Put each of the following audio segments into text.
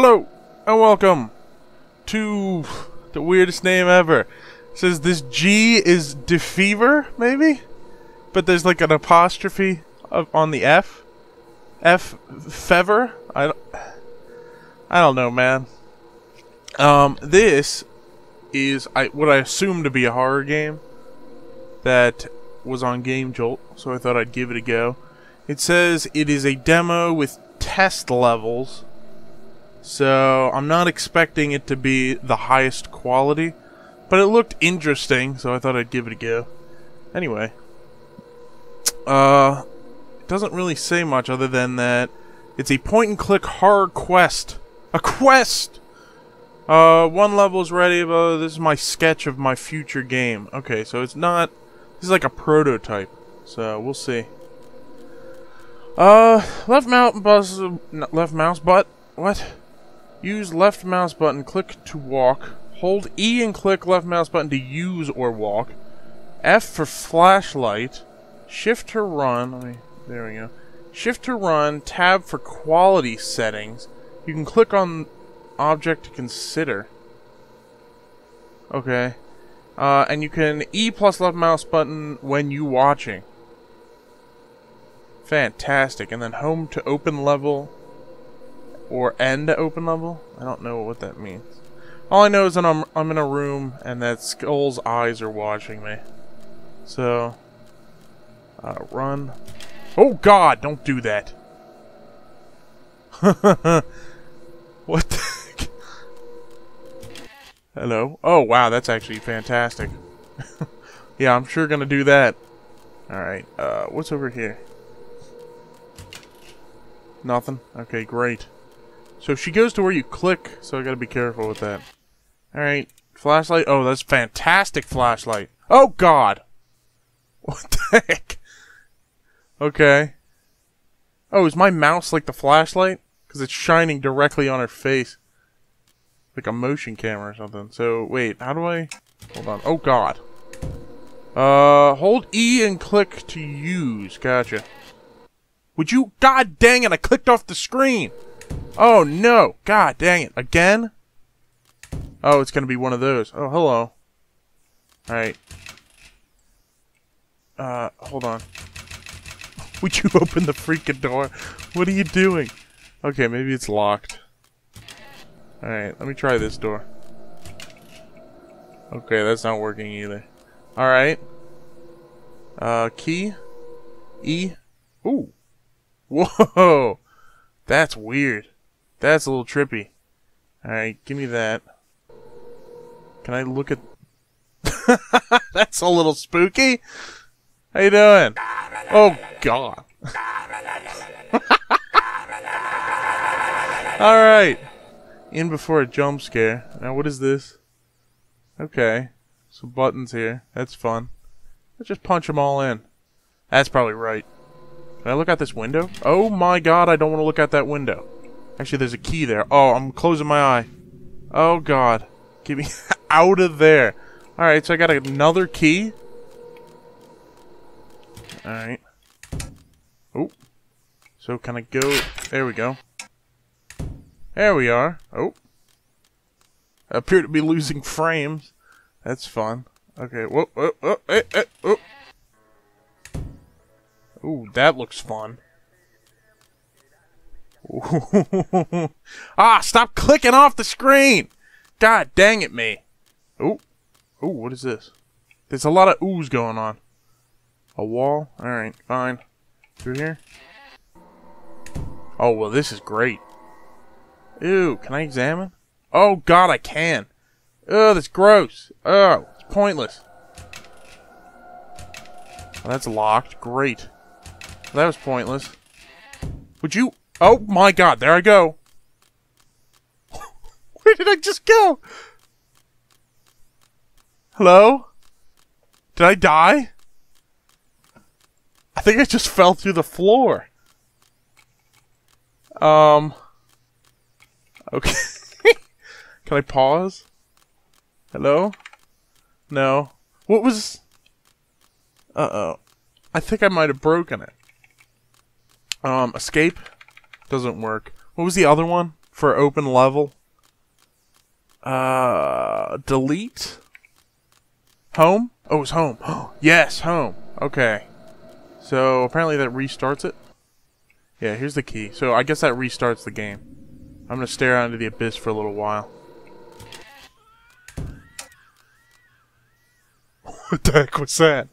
Hello and welcome to the weirdest name ever. It says this G is Defever, maybe? But there's like an apostrophe of, on the F. F Fever? I don't, I don't know, man. Um, this is I what I assume to be a horror game that was on Game Jolt, so I thought I'd give it a go. It says it is a demo with test levels, so I'm not expecting it to be the highest quality, but it looked interesting, so I thought I'd give it a go. Anyway, uh, it doesn't really say much other than that it's a point-and-click horror quest. A quest! Uh, one level is ready, but this is my sketch of my future game. Okay, so it's not... This is like a prototype, so we'll see. Uh, left mouse bus, left mouse but what? Use left mouse button, click to walk. Hold E and click left mouse button to use or walk. F for flashlight. Shift to run. Me, there we go. Shift to run. Tab for quality settings. You can click on object to consider. Okay. Uh, and you can E plus left mouse button when you watching. Fantastic. And then home to open level or end open level. I don't know what that means. All I know is that I'm, I'm in a room and that Skull's eyes are watching me. So, uh, run. Oh god, don't do that. what the heck? Hello? Oh wow, that's actually fantastic. yeah, I'm sure gonna do that. Alright, uh, what's over here? Nothing? Okay, great. So she goes to where you click, so I gotta be careful with that. Alright, flashlight. Oh, that's fantastic flashlight. Oh, God! What the heck? Okay. Oh, is my mouse like the flashlight? Because it's shining directly on her face. Like a motion camera or something. So, wait, how do I... Hold on. Oh, God. Uh, hold E and click to use. Gotcha. Would you... God dang it, I clicked off the screen! Oh, no! God dang it. Again? Oh, it's gonna be one of those. Oh, hello. Alright. Uh, hold on. Would you open the freaking door? What are you doing? Okay, maybe it's locked. Alright, let me try this door. Okay, that's not working either. Alright. Uh, key? E? Ooh. Whoa! That's weird. That's a little trippy. Alright, give me that. Can I look at... That's a little spooky. How you doing? Oh, God. Alright. In before a jump scare. Now, what is this? Okay. Some buttons here. That's fun. Let's just punch them all in. That's probably right. Can I look out this window? Oh my god, I don't want to look out that window. Actually, there's a key there. Oh, I'm closing my eye. Oh god. Get me out of there. Alright, so I got another key. Alright. Oh. So can I go... There we go. There we are. Oh. I appear to be losing frames. That's fun. Okay, whoa, whoa, whoa, eh, eh, oh. Ooh, that looks fun. ah, stop clicking off the screen! God dang it, me. Ooh. Ooh, what is this? There's a lot of ooze going on. A wall? Alright, fine. Through here? Oh, well, this is great. Ew, can I examine? Oh, God, I can. Oh, that's gross. Oh, it's pointless. Well, that's locked. Great. That was pointless. Would you... Oh, my God, there I go. Where did I just go? Hello? Did I die? I think I just fell through the floor. Um. Okay. Can I pause? Hello? No. What was... Uh-oh. I think I might have broken it. Um, escape? Doesn't work. What was the other one? for open level. Uh, delete. Home? Oh, it's home. yes, home. Okay. So apparently that restarts it. Yeah, here's the key. So I guess that restarts the game. I'm gonna stare out into the abyss for a little while. what the heck was that?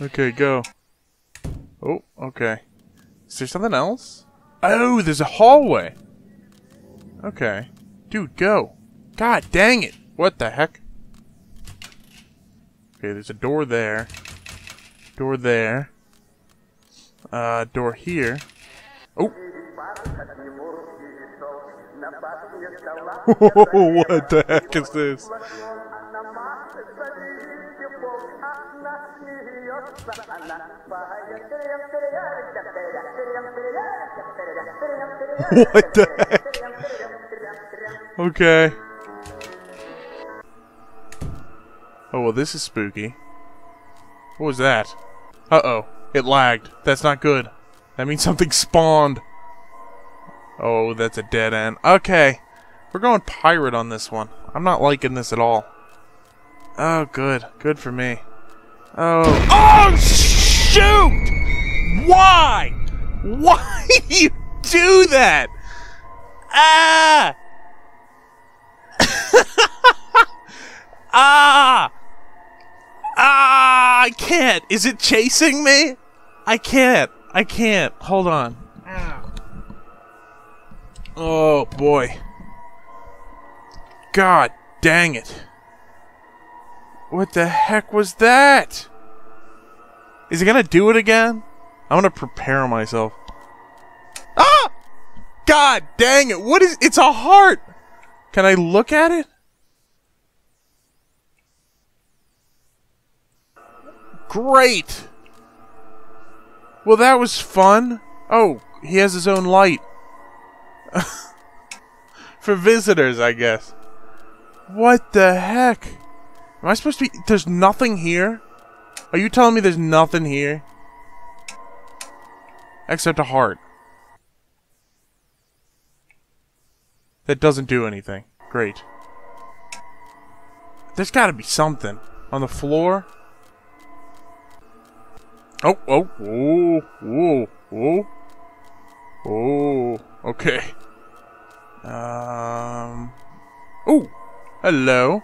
Okay, go. Oh, okay. Is there something else? Oh, there's a hallway. Okay. Dude, go. God dang it. What the heck? Okay, there's a door there. Door there. Uh, door here. Oh. what the heck is this? what the heck? Okay. Oh, well, this is spooky. What was that? Uh-oh. It lagged. That's not good. That means something spawned. Oh, that's a dead end. Okay. We're going pirate on this one. I'm not liking this at all. Oh, good. Good for me. Oh. Oh, shoot! Why? Why do you do that? Ah! ah! Ah! I can't. Is it chasing me? I can't. I can't. Hold on. Oh, boy. God dang it. What the heck was that? Is he gonna do it again? I'm gonna prepare myself. Ah! God dang it! What is? It's a heart. Can I look at it? Great. Well, that was fun. Oh, he has his own light. For visitors, I guess. What the heck? Am I supposed to be... There's nothing here? Are you telling me there's nothing here? Except a heart. That doesn't do anything. Great. There's gotta be something. On the floor? Oh, oh, oh, oh, oh. Oh, okay. Um. Oh, hello.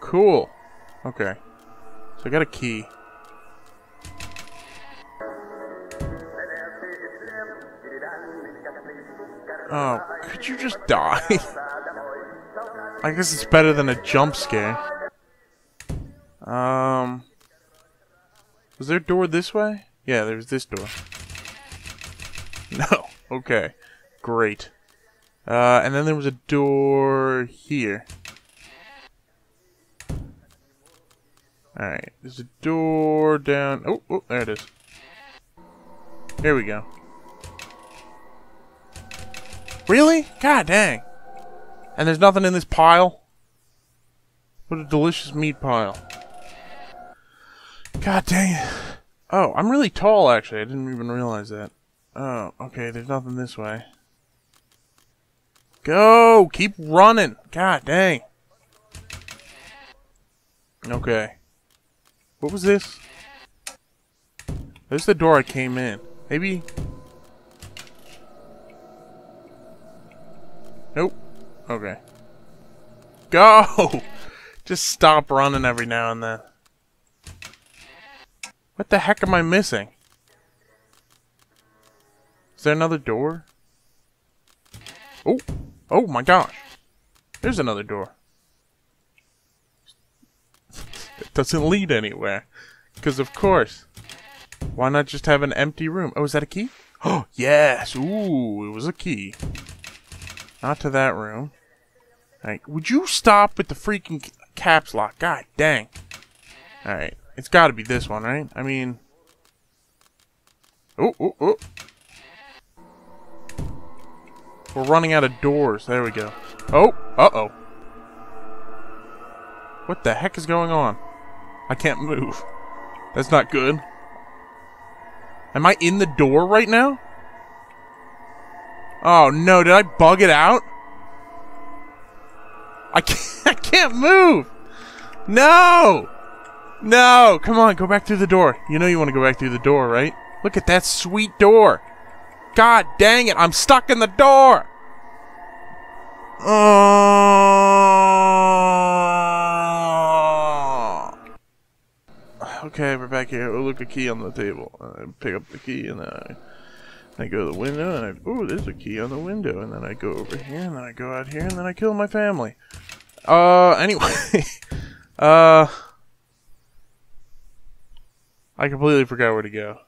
Cool. Okay. So I got a key. Oh, could you just die? I guess it's better than a jump scare. Um. Was there a door this way? Yeah, there's this door. No. Okay. Great. Uh, and then there was a door here. Alright, there's a door down... Oh, oh, there it is. Here we go. Really? God dang. And there's nothing in this pile? What a delicious meat pile. God dang it. Oh, I'm really tall, actually. I didn't even realize that. Oh, okay, there's nothing this way. Go! Keep running! God dang. Okay. What was this? This is the door I came in. Maybe... Nope. Okay. Go! Just stop running every now and then. What the heck am I missing? Is there another door? Oh! Oh my gosh! There's another door. it doesn't lead anywhere. Because of course. Why not just have an empty room? Oh, is that a key? Oh, yes! Ooh, it was a key. Not to that room. Alright, would you stop with the freaking caps lock? God dang. Alright. It's got to be this one, right? I mean... Oh, oh, oh. We're running out of doors. There we go. Oh, uh-oh. What the heck is going on? I can't move. That's not good. Am I in the door right now? Oh no, did I bug it out? I can't, I can't move! No! No! Come on, go back through the door. You know you want to go back through the door, right? Look at that sweet door. God dang it, I'm stuck in the door! Oh. Okay, we're back here. Oh, look, a key on the table. I pick up the key and I, I go to the window and I, oh, there's a key on the window. And then I go over here and then I go out here and then I kill my family. Uh, anyway. uh, I completely forgot where to go.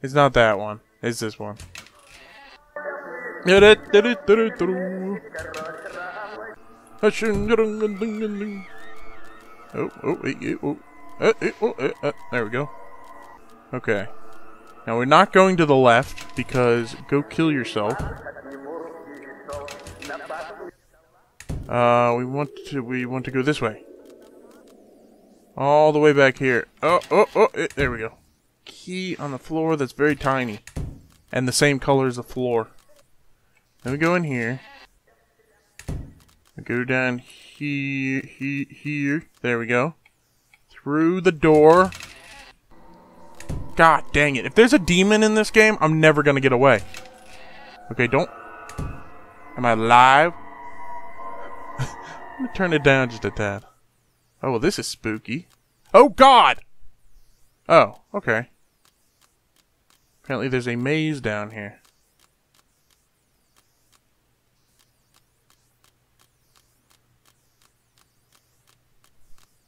It's not that one. It's this one. Oh, oh, wait, oh. Uh, oh, uh, uh, there we go. Okay. Now we're not going to the left because go kill yourself. Uh, we want to we want to go this way. All the way back here. Oh, oh, oh, it, eh, there we go. Key on the floor that's very tiny. And the same color as the floor. Then we go in here. We go down here, he, here. There we go. Through the door. God dang it. If there's a demon in this game, I'm never gonna get away. Okay, don't... Am I alive? I'm gonna turn it down just a tad. Oh, well, this is spooky. Oh, God! Oh, okay. Apparently there's a maze down here.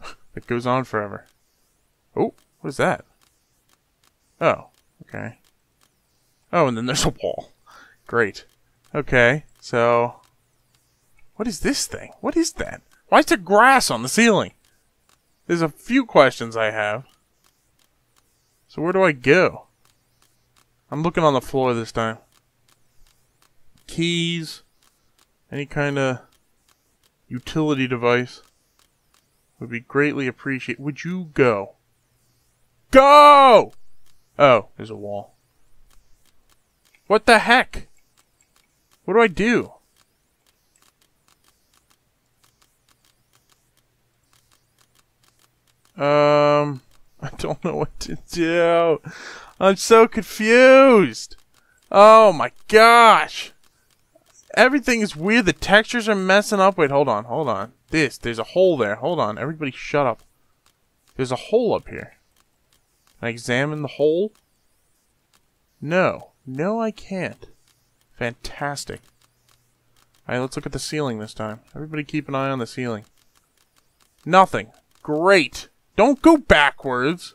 It goes on forever. Oh, what is that? Oh, okay. Oh, and then there's a wall. Great. Okay, so... What is this thing? What is that? Why is there grass on the ceiling? There's a few questions I have. So where do I go? I'm looking on the floor this time. Keys. Any kind of utility device would be greatly appreciated. Would you go? Go! Oh, there's a wall. What the heck? What do I do? Um, I don't know what to do. I'm so confused. Oh my gosh. Everything is weird. The textures are messing up. Wait, hold on, hold on. This, there's a hole there. Hold on, everybody shut up. There's a hole up here. I examine the hole? No. No, I can't. Fantastic. Alright, let's look at the ceiling this time. Everybody keep an eye on the ceiling. Nothing. Great. Don't go backwards.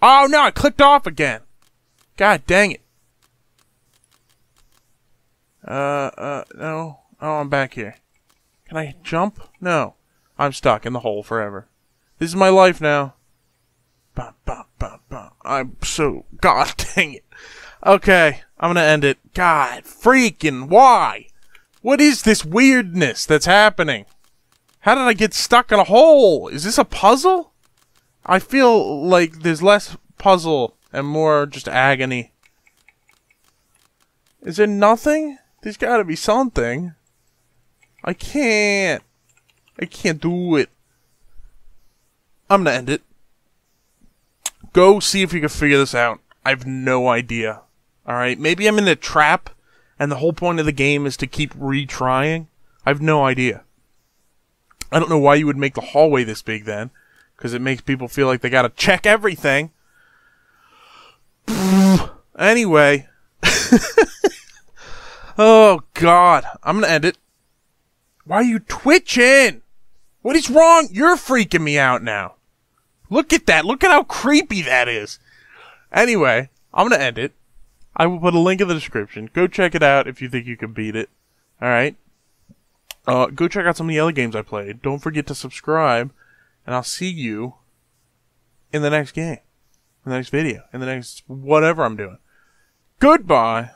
Oh, no, I clicked off again. God dang it. Uh, uh, no. Oh, I'm back here. Can I jump? No. I'm stuck in the hole forever. This is my life now. Bah, bah, bah, bah. I'm so... God dang it. Okay, I'm gonna end it. God freaking why? What is this weirdness that's happening? How did I get stuck in a hole? Is this a puzzle? I feel like there's less puzzle and more just agony. Is there nothing? There's gotta be something. I can't. I can't do it. I'm gonna end it. Go see if you can figure this out. I have no idea. Alright, maybe I'm in a trap, and the whole point of the game is to keep retrying. I have no idea. I don't know why you would make the hallway this big then, because it makes people feel like they gotta check everything. anyway. Oh, God. I'm to end it. Why are you twitching? What is wrong? You're freaking me out now. Look at that. Look at how creepy that is. Anyway, I'm going to end it. I will put a link in the description. Go check it out if you think you can beat it. Alright? Uh, go check out some of the other games I played. Don't forget to subscribe. And I'll see you in the next game. In the next video. In the next whatever I'm doing. Goodbye.